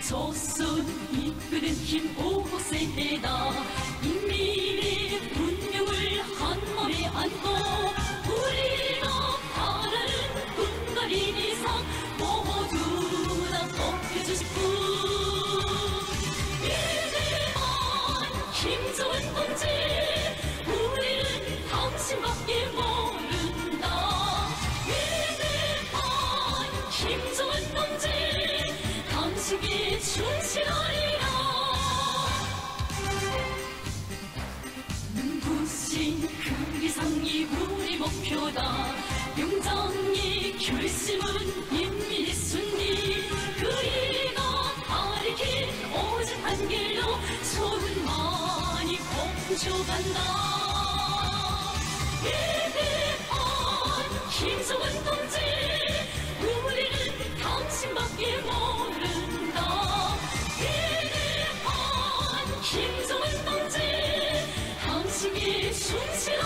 조선 이끄는 힘 오세다. 인민의 운명을 한 몸에 안고 우리가 바라는 꿈거리 이상 모두 다 덮여주시고 위대한 김정은 동지 우리는 당신밖에 모 결심은 인민의 승리 그이가 가리킨 오직 한 길로 천만이 공주간다. 위대한 김정은 동지 우리는 당신밖에 모른다. 위대한 김정은 동지 당신이 충실